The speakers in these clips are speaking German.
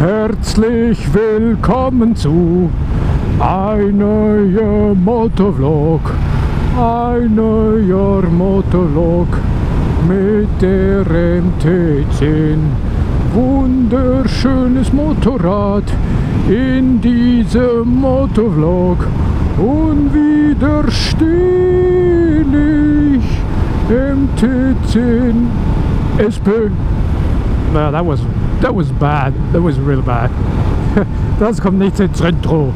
Herzlich willkommen zu ein neuer Motovlog, ein neuer Motovlog mit der MT10. Wunderschönes Motorrad in diesem Motovlog. Unwiderstehlich MT10 SP. Well, that was that was bad. That was real bad. Das kommt nicht ins Intro.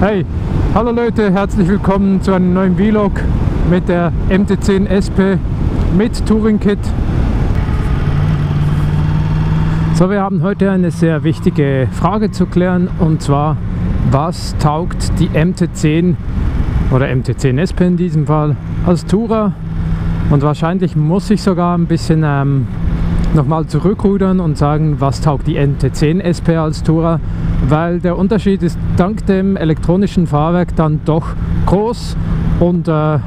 Hey, hallo Leute, herzlich willkommen zu einem neuen Vlog mit der MT10 SP mit Touring Kit. So, wir haben heute eine sehr wichtige Frage zu klären. Und zwar, was taugt die MT10 oder MT10 SP in diesem Fall als Tourer? Und wahrscheinlich muss ich sogar ein bisschen ähm, nochmal zurückrudern und sagen, was taugt die MT10 SP als Tourer, weil der Unterschied ist dank dem elektronischen Fahrwerk dann doch groß. Und äh,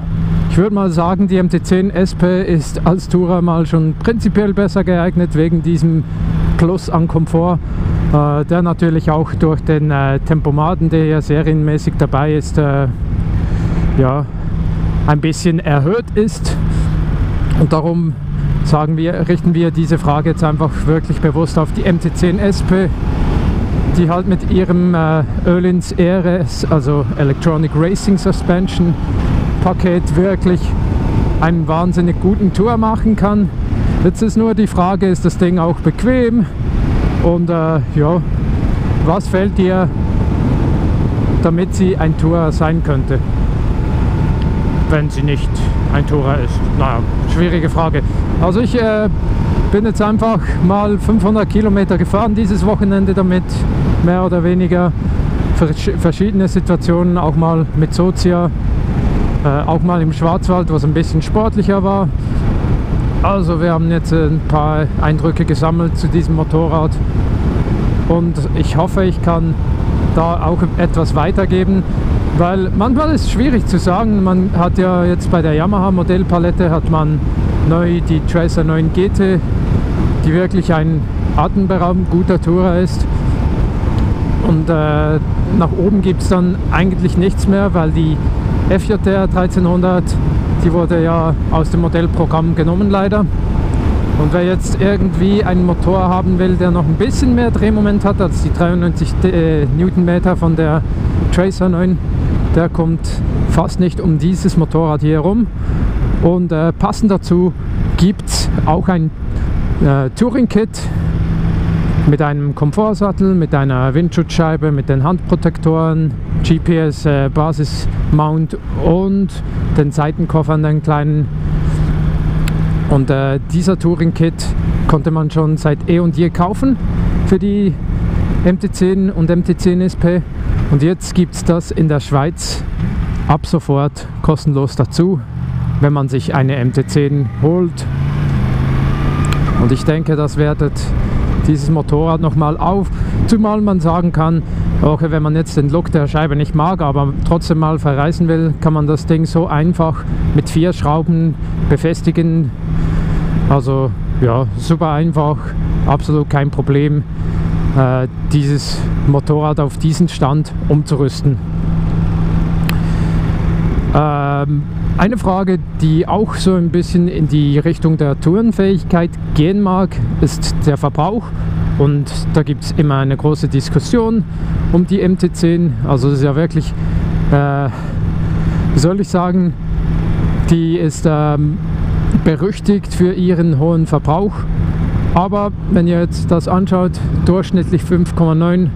ich würde mal sagen, die MT10 SP ist als Tourer mal schon prinzipiell besser geeignet wegen diesem Plus an Komfort, äh, der natürlich auch durch den äh, Tempomaten, der ja serienmäßig dabei ist, äh, ja, ein bisschen erhöht ist. Und darum sagen wir, richten wir diese Frage jetzt einfach wirklich bewusst auf die MT10 SP, die halt mit ihrem äh, Öhlins ERS, also Electronic Racing Suspension Paket, wirklich einen wahnsinnig guten Tour machen kann. Jetzt ist nur die Frage, ist das Ding auch bequem? Und äh, ja, was fällt dir, damit sie ein Tourer sein könnte? Wenn sie nicht ein Tourer ist. Naja, schwierige Frage. Also ich äh, bin jetzt einfach mal 500 Kilometer gefahren dieses Wochenende damit, mehr oder weniger. Verschiedene Situationen, auch mal mit Sozia, äh, auch mal im Schwarzwald, was ein bisschen sportlicher war. Also wir haben jetzt ein paar Eindrücke gesammelt zu diesem Motorrad. Und ich hoffe, ich kann da auch etwas weitergeben, weil manchmal ist es schwierig zu sagen, man hat ja jetzt bei der Yamaha Modellpalette hat man neu die Tracer 9 GT, die wirklich ein atemberaubend guter Tourer ist. Und äh, nach oben gibt es dann eigentlich nichts mehr, weil die FJR 1300 die wurde ja aus dem Modellprogramm genommen leider. Und wer jetzt irgendwie einen Motor haben will, der noch ein bisschen mehr Drehmoment hat als die 93 äh, Newtonmeter von der Tracer 9, der kommt fast nicht um dieses Motorrad hier herum. Und äh, passend dazu gibt es auch ein äh, Touring-Kit mit einem Komfortsattel, mit einer Windschutzscheibe, mit den Handprotektoren, GPS äh, und den Seitenkoffern, den kleinen. Und äh, dieser Touring Kit konnte man schon seit eh und je kaufen für die MT10 und MT10 SP. Und jetzt gibt es das in der Schweiz ab sofort kostenlos dazu, wenn man sich eine MT10 holt. Und ich denke, das wertet dieses Motorrad nochmal auf, zumal man sagen kann, okay, wenn man jetzt den Look der Scheibe nicht mag, aber trotzdem mal verreisen will, kann man das Ding so einfach mit vier Schrauben befestigen. Also ja, super einfach, absolut kein Problem, äh, dieses Motorrad auf diesen Stand umzurüsten. Ähm, eine Frage, die auch so ein bisschen in die Richtung der Tourenfähigkeit gehen mag, ist der Verbrauch. Und da gibt es immer eine große Diskussion um die MT10. Also es ist ja wirklich, äh, wie soll ich sagen, die ist ähm, berüchtigt für ihren hohen Verbrauch. Aber wenn ihr jetzt das anschaut, durchschnittlich 5,9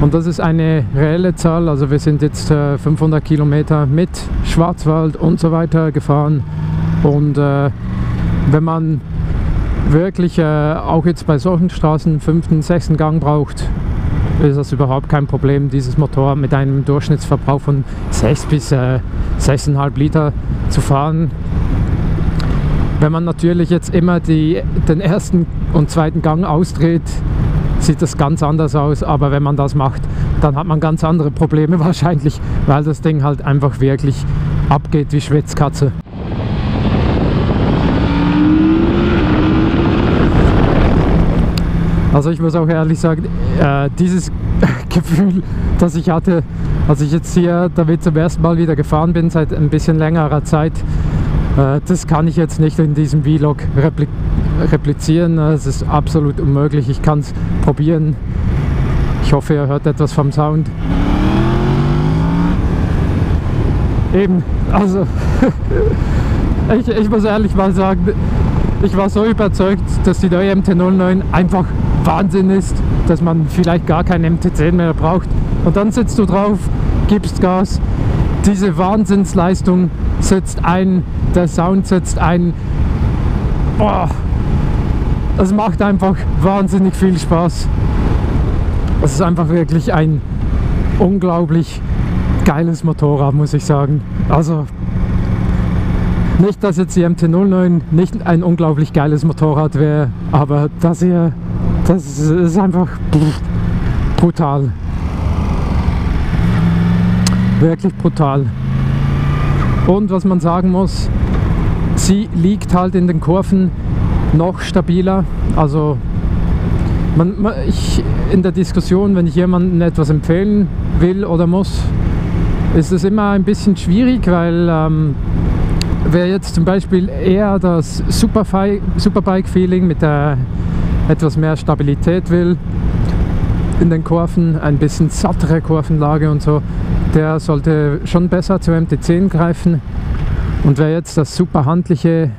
und das ist eine reelle Zahl, also wir sind jetzt äh, 500 Kilometer mit Schwarzwald und so weiter gefahren. Und äh, wenn man wirklich äh, auch jetzt bei solchen Straßen fünften, sechsten Gang braucht, ist das überhaupt kein Problem, dieses Motorrad mit einem Durchschnittsverbrauch von 6 bis äh, 6,5 Liter zu fahren. Wenn man natürlich jetzt immer die, den ersten und zweiten Gang ausdreht, sieht das ganz anders aus. Aber wenn man das macht, dann hat man ganz andere Probleme wahrscheinlich, weil das Ding halt einfach wirklich abgeht wie Schwitzkatze. Also ich muss auch ehrlich sagen, äh, dieses Gefühl, das ich hatte, als ich jetzt hier damit zum ersten Mal wieder gefahren bin, seit ein bisschen längerer Zeit, äh, das kann ich jetzt nicht in diesem Vlog repli replizieren. Es ist absolut unmöglich. Ich kann es probieren. Ich hoffe, ihr hört etwas vom Sound. Eben, also ich, ich muss ehrlich mal sagen, ich war so überzeugt, dass die neue MT-09 einfach Wahnsinn ist, dass man vielleicht gar kein MT-10 mehr braucht. Und dann sitzt du drauf, gibst Gas, diese Wahnsinnsleistung setzt ein, der Sound setzt ein. Boah, es macht einfach wahnsinnig viel Spaß. Es ist einfach wirklich ein unglaublich geiles Motorrad, muss ich sagen. Also nicht, dass jetzt die MT-09 nicht ein unglaublich geiles Motorrad wäre, aber das hier, das ist einfach brutal. Wirklich brutal. Und was man sagen muss, sie liegt halt in den Kurven noch stabiler. Also man, ich, in der Diskussion, wenn ich jemandem etwas empfehlen will oder muss, ist es immer ein bisschen schwierig, weil ähm, wer jetzt zum Beispiel eher das Superbike-Feeling mit der etwas mehr Stabilität will in den Kurven, ein bisschen sattere Kurvenlage und so, der sollte schon besser zur MT10 greifen. Und wer jetzt das super handliche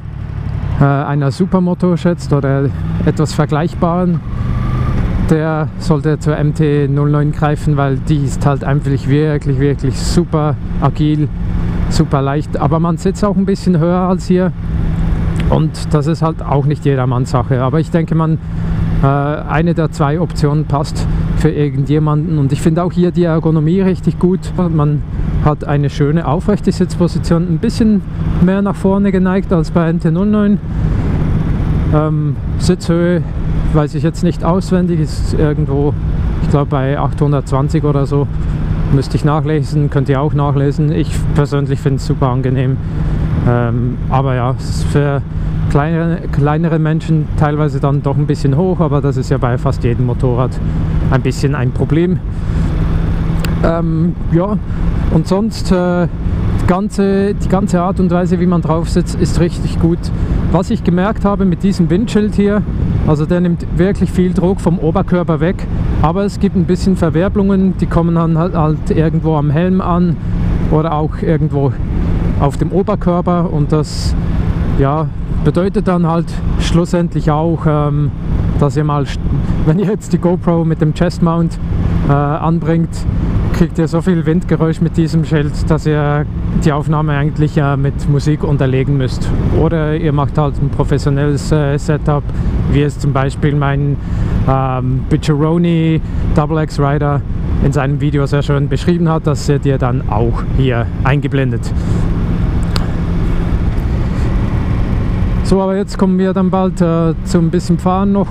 äh, einer Supermoto schätzt oder etwas Vergleichbaren, der sollte zur MT09 greifen, weil die ist halt einfach wirklich, wirklich super agil, super leicht. Aber man sitzt auch ein bisschen höher als hier und das ist halt auch nicht jedermanns Sache. Aber ich denke, man äh, eine der zwei Optionen passt für irgendjemanden. Und ich finde auch hier die Ergonomie richtig gut. Man hat eine schöne aufrechte Sitzposition, ein bisschen mehr nach vorne geneigt als bei NT09. Ähm, Sitzhöhe weiß ich jetzt nicht auswendig, ist irgendwo, ich glaube bei 820 oder so. Müsste ich nachlesen, könnt ihr auch nachlesen. Ich persönlich finde es super angenehm. Ähm, aber ja, für kleinere, kleinere Menschen teilweise dann doch ein bisschen hoch, aber das ist ja bei fast jedem Motorrad ein bisschen ein Problem. Ähm, ja, und sonst äh, die, ganze, die ganze Art und Weise, wie man drauf sitzt, ist richtig gut. Was ich gemerkt habe mit diesem Windschild hier, also der nimmt wirklich viel Druck vom Oberkörper weg, aber es gibt ein bisschen Verwerbelungen, die kommen dann halt, halt irgendwo am Helm an oder auch irgendwo auf dem Oberkörper und das ja, bedeutet dann halt schlussendlich auch, ähm, dass ihr mal, wenn ihr jetzt die GoPro mit dem Chest Mount äh, anbringt, kriegt ihr so viel Windgeräusch mit diesem Schild, dass ihr die Aufnahme eigentlich äh, mit Musik unterlegen müsst. Oder ihr macht halt ein professionelles äh, Setup, wie es zum Beispiel mein ähm, Bicheroni Double X Rider in seinem Video sehr schön beschrieben hat. Das seht ihr dann auch hier eingeblendet. So, aber jetzt kommen wir dann bald äh, zu ein bisschen Fahren noch,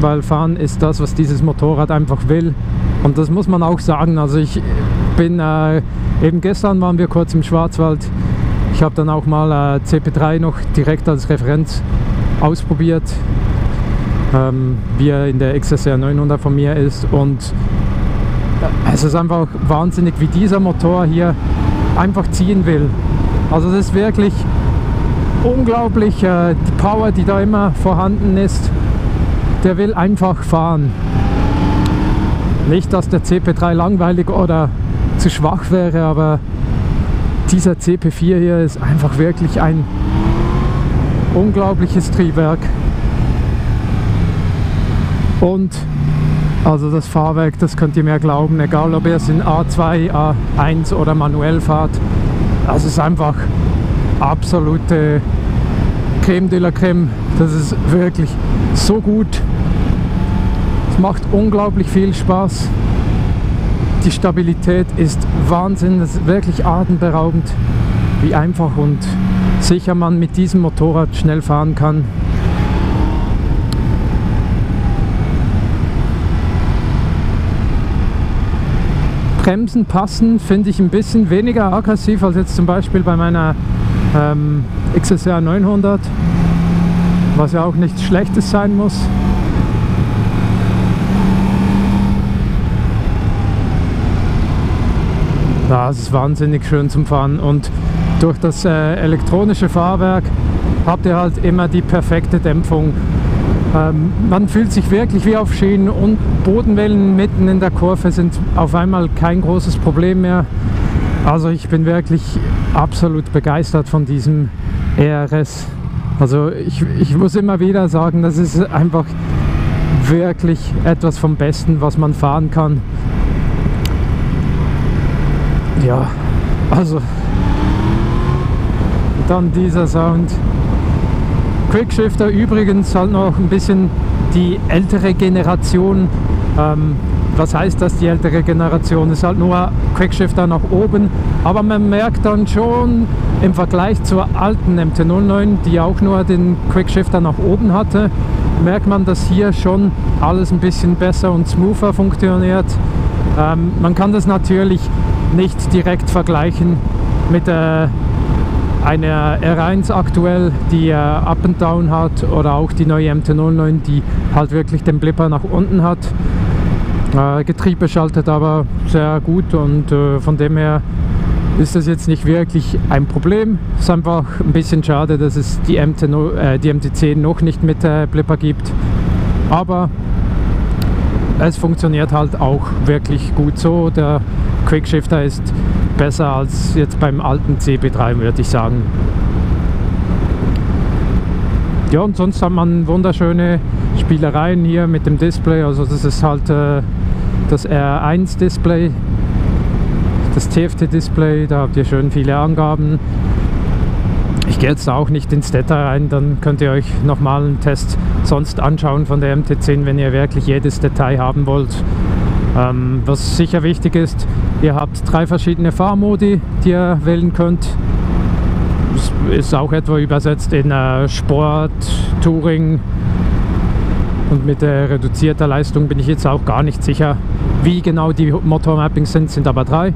weil Fahren ist das, was dieses Motorrad einfach will. Und das muss man auch sagen. Also ich bin, äh, eben gestern waren wir kurz im Schwarzwald. Ich habe dann auch mal äh, CP3 noch direkt als Referenz ausprobiert, ähm, wie er in der XSR 900 von mir ist. Und äh, es ist einfach wahnsinnig, wie dieser Motor hier einfach ziehen will. Also das ist wirklich unglaublich, äh, die Power, die da immer vorhanden ist. Der will einfach fahren. Nicht, dass der CP3 langweilig oder zu schwach wäre, aber dieser CP4 hier ist einfach wirklich ein unglaubliches Triebwerk. Und also das Fahrwerk, das könnt ihr mir glauben, egal ob ihr es in A2, A1 oder manuell fahrt, das ist einfach absolute Creme de la Creme. Das ist wirklich so gut. Es macht unglaublich viel Spaß. Die Stabilität ist Wahnsinn, Es ist wirklich atemberaubend, wie einfach und sicher man mit diesem Motorrad schnell fahren kann. Bremsen passen finde ich ein bisschen weniger aggressiv als jetzt zum Beispiel bei meiner ähm, XSR 900, was ja auch nichts Schlechtes sein muss. Das ist wahnsinnig schön zum Fahren und durch das äh, elektronische Fahrwerk habt ihr halt immer die perfekte Dämpfung. Ähm, man fühlt sich wirklich wie auf Schienen und Bodenwellen mitten in der Kurve sind auf einmal kein großes Problem mehr. Also ich bin wirklich absolut begeistert von diesem ERS. Also ich, ich muss immer wieder sagen, das ist einfach wirklich etwas vom Besten, was man fahren kann. Ja, also dann dieser Sound. Quickshifter übrigens halt noch ein bisschen die ältere Generation. Ähm, was heißt das, die ältere Generation? Ist halt nur Quickshifter nach oben, aber man merkt dann schon im Vergleich zur alten MT-09, die auch nur den Quickshifter nach oben hatte, merkt man, dass hier schon alles ein bisschen besser und smoother funktioniert. Ähm, man kann das natürlich nicht direkt vergleichen mit der eine R1 aktuell, die äh, Up and Down hat oder auch die neue MT-09, die halt wirklich den Blipper nach unten hat. Äh, Getriebe schaltet aber sehr gut und äh, von dem her ist das jetzt nicht wirklich ein Problem. Es ist einfach ein bisschen schade, dass es die, MT, äh, die MT10 noch nicht mit äh, Blipper gibt. Aber es funktioniert halt auch wirklich gut so. Der Quickshifter ist besser als jetzt beim alten CB3, würde ich sagen. Ja, und sonst hat man wunderschöne Spielereien hier mit dem Display. Also das ist halt äh, das R1-Display, das TFT-Display, da habt ihr schön viele Angaben. Ich gehe jetzt auch nicht ins Detail rein, dann könnt ihr euch nochmal einen Test sonst anschauen von der MT10, wenn ihr wirklich jedes Detail haben wollt. Ähm, was sicher wichtig ist, ihr habt drei verschiedene Fahrmodi, die ihr wählen könnt. Das ist auch etwa übersetzt in äh, Sport, Touring und mit der reduzierter Leistung bin ich jetzt auch gar nicht sicher, wie genau die Motormappings sind, sind aber drei.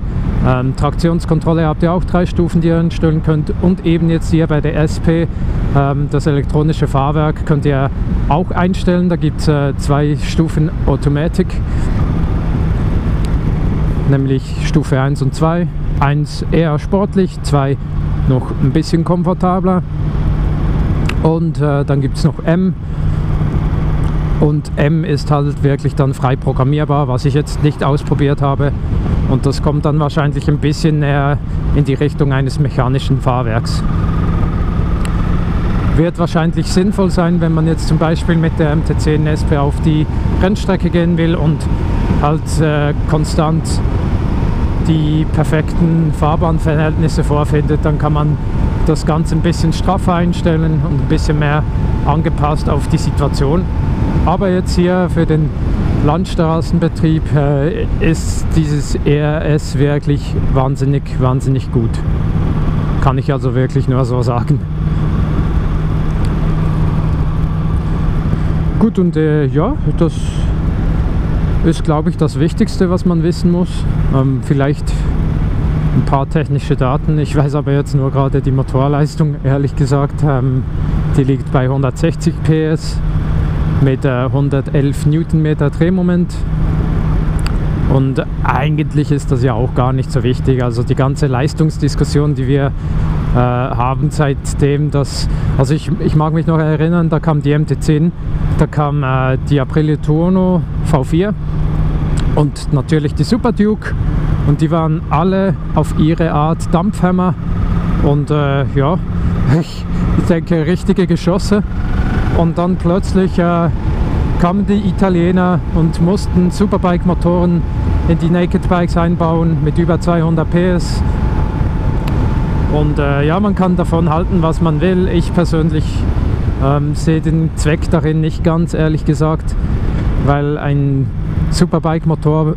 Ähm, Traktionskontrolle habt ihr auch drei Stufen, die ihr einstellen könnt und eben jetzt hier bei der SP ähm, das elektronische Fahrwerk könnt ihr auch einstellen. Da gibt es äh, zwei Stufen Automatic nämlich Stufe 1 und 2. 1 eher sportlich, 2 noch ein bisschen komfortabler. Und äh, dann gibt es noch M. Und M ist halt wirklich dann frei programmierbar, was ich jetzt nicht ausprobiert habe. Und das kommt dann wahrscheinlich ein bisschen näher in die Richtung eines mechanischen Fahrwerks. Wird wahrscheinlich sinnvoll sein, wenn man jetzt zum Beispiel mit der MT10 SP auf die Rennstrecke gehen will und halt äh, konstant die perfekten Fahrbahnverhältnisse vorfindet, dann kann man das Ganze ein bisschen straffer einstellen und ein bisschen mehr angepasst auf die Situation. Aber jetzt hier für den Landstraßenbetrieb äh, ist dieses ERS wirklich wahnsinnig, wahnsinnig gut. Kann ich also wirklich nur so sagen. Gut und äh, ja, das ist, glaube ich, das Wichtigste, was man wissen muss. Ähm, vielleicht ein paar technische Daten. Ich weiß aber jetzt nur gerade die Motorleistung, ehrlich gesagt. Ähm, die liegt bei 160 PS mit äh, 111 Newtonmeter Drehmoment. Und eigentlich ist das ja auch gar nicht so wichtig. Also die ganze Leistungsdiskussion, die wir äh, haben seitdem, dass, also ich, ich mag mich noch erinnern, da kam die MT10, da kam äh, die Aprilia Tuono V4 und natürlich die Super Duke und die waren alle auf ihre Art Dampfhammer und äh, ja, ich, denke richtige Geschosse und dann plötzlich äh, kamen die Italiener und mussten Superbike-Motoren in die Naked Bikes einbauen mit über 200 PS und äh, ja, man kann davon halten, was man will. Ich persönlich ähm, sehe den Zweck darin nicht ganz, ehrlich gesagt, weil ein Superbike-Motor,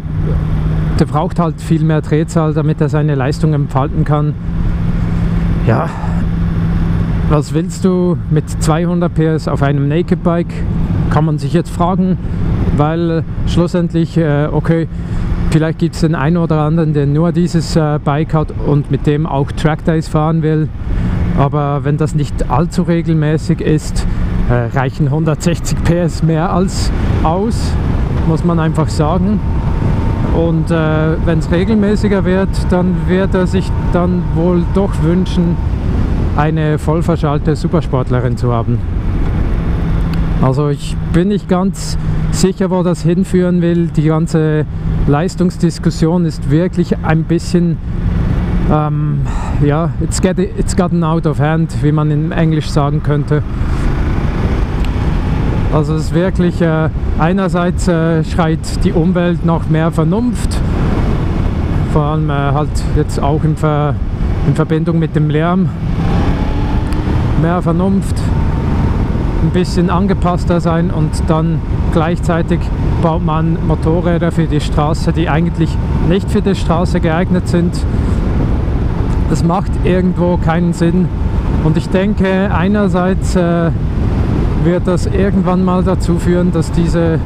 der braucht halt viel mehr Drehzahl, damit er seine Leistung entfalten kann. Ja, was willst du mit 200 PS auf einem Naked Bike? Kann man sich jetzt fragen, weil schlussendlich, äh, okay, Vielleicht gibt es den einen oder anderen, der nur dieses äh, Bike hat und mit dem auch Trackdays fahren will. Aber wenn das nicht allzu regelmäßig ist, äh, reichen 160 PS mehr als aus, muss man einfach sagen. Und äh, wenn es regelmäßiger wird, dann wird er sich dann wohl doch wünschen, eine vollverschallte Supersportlerin zu haben. Also ich bin nicht ganz sicher, wo das hinführen will. Die ganze Leistungsdiskussion ist wirklich ein bisschen, ähm, ja, it's, get, it's gotten out of hand, wie man in Englisch sagen könnte. Also es ist wirklich, äh, einerseits äh, schreit die Umwelt nach mehr Vernunft, vor allem äh, halt jetzt auch in, Ver, in Verbindung mit dem Lärm. Mehr Vernunft, ein bisschen angepasster sein und dann gleichzeitig baut man Motorräder für die Straße, die eigentlich nicht für die Straße geeignet sind. Das macht irgendwo keinen Sinn. Und ich denke, einerseits äh, wird das irgendwann mal dazu führen, dass diese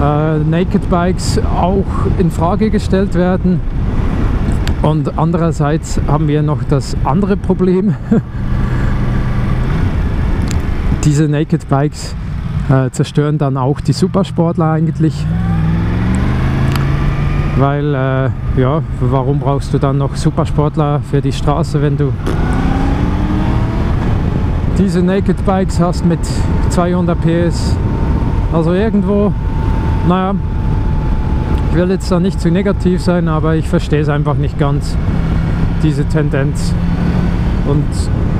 äh, Naked Bikes auch in Frage gestellt werden. Und andererseits haben wir noch das andere Problem, diese Naked Bikes äh, zerstören dann auch die Supersportler eigentlich. Weil, äh, ja, warum brauchst du dann noch Supersportler für die Straße, wenn du diese Naked Bikes hast mit 200 PS? Also irgendwo, naja, ich will jetzt da nicht zu negativ sein, aber ich verstehe es einfach nicht ganz, diese Tendenz. Und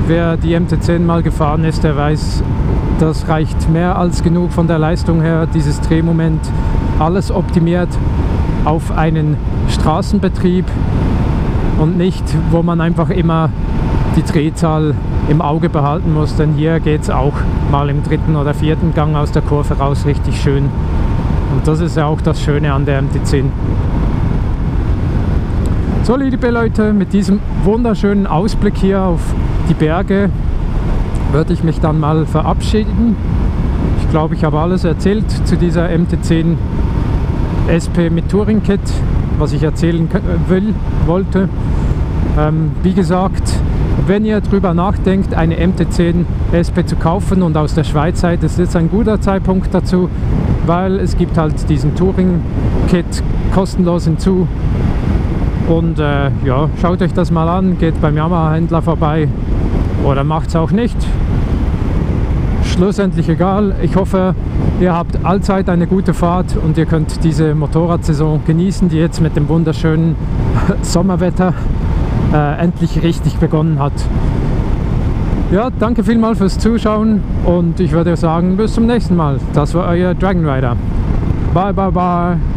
wer die MT10 mal gefahren ist, der weiß, das reicht mehr als genug von der Leistung her. Dieses Drehmoment, alles optimiert auf einen Straßenbetrieb und nicht, wo man einfach immer die Drehzahl im Auge behalten muss, denn hier geht es auch mal im dritten oder vierten Gang aus der Kurve raus richtig schön. Und das ist ja auch das Schöne an der MT10. So, liebe Leute, mit diesem wunderschönen Ausblick hier auf die Berge würde ich mich dann mal verabschieden. Ich glaube, ich habe alles erzählt zu dieser MT10 SP mit Touring Kit, was ich erzählen will, wollte. Ähm, wie gesagt, wenn ihr darüber nachdenkt, eine MT10 SP zu kaufen und aus der Schweiz seid, ist jetzt ein guter Zeitpunkt dazu, weil es gibt halt diesen Touring Kit kostenlos hinzu und äh, ja, schaut euch das mal an, geht beim Yamaha-Händler vorbei oder macht es auch nicht. Schlussendlich egal. Ich hoffe, ihr habt allzeit eine gute Fahrt und ihr könnt diese Motorradsaison genießen, die jetzt mit dem wunderschönen Sommerwetter äh, endlich richtig begonnen hat. Ja, danke vielmals fürs Zuschauen und ich würde sagen, bis zum nächsten Mal. Das war euer Dragon Rider. Bye, bye, bye.